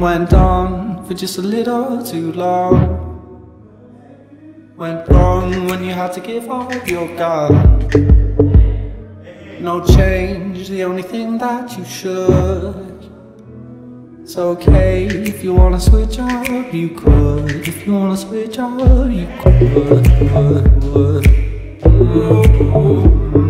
Went on for just a little too long. Went wrong when you had to give up your gun. No change, the only thing that you should. It's okay if you wanna switch up, you could. If you wanna switch up, you could. If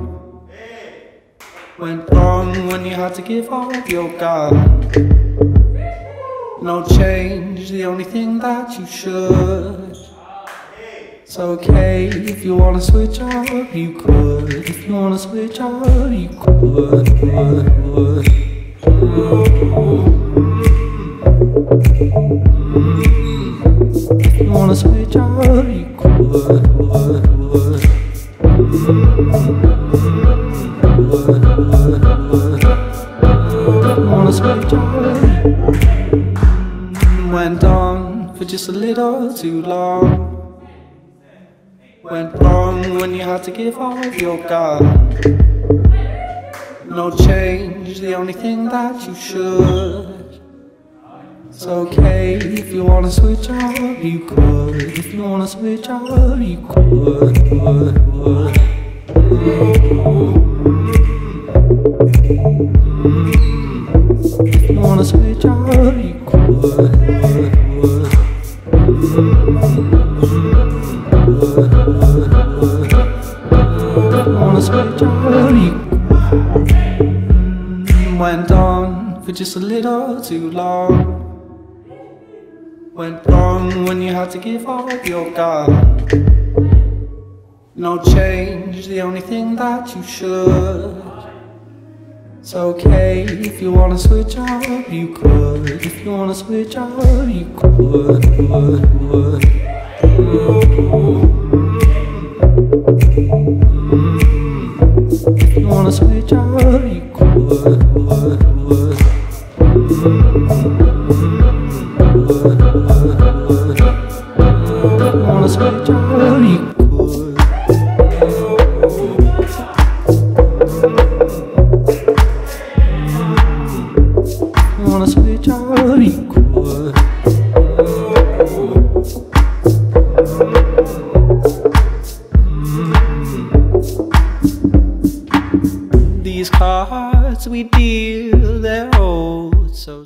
went wrong when you had to give up your gun. No change, the only thing that you should. It's okay if you wanna switch up, you could. If you wanna switch up, you could. Mm. Mm. If you wanna switch up, Went on for just a little too long. Went wrong when you had to give all your gun. No change, the only thing that you should. It's okay if you wanna switch up, you could. If you wanna switch up, you could. Wanna switch. Wanna switch Went on for just a little too long. Went wrong when you had to give up your gun. No change, the only thing that you should. It's okay if you wanna switch up, you could. If you wanna switch up, you could. If you wanna switch up, you could. If you wanna switch up, you wanna cards we deal, they're so.